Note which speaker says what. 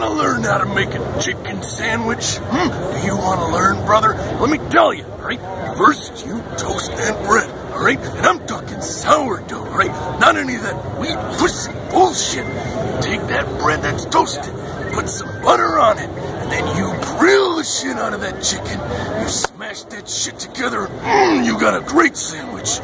Speaker 1: want to learn how to make a chicken sandwich? Hmm? Do you want to learn, brother? Let me tell you, right? First, you toast that bread, all right? And I'm talking sourdough, all right? Not any of that wheat pussy bullshit. Take that bread that's toasted, put some butter on it, and then you grill the shit out of that chicken. You smash that shit together, mmm, you got a great sandwich.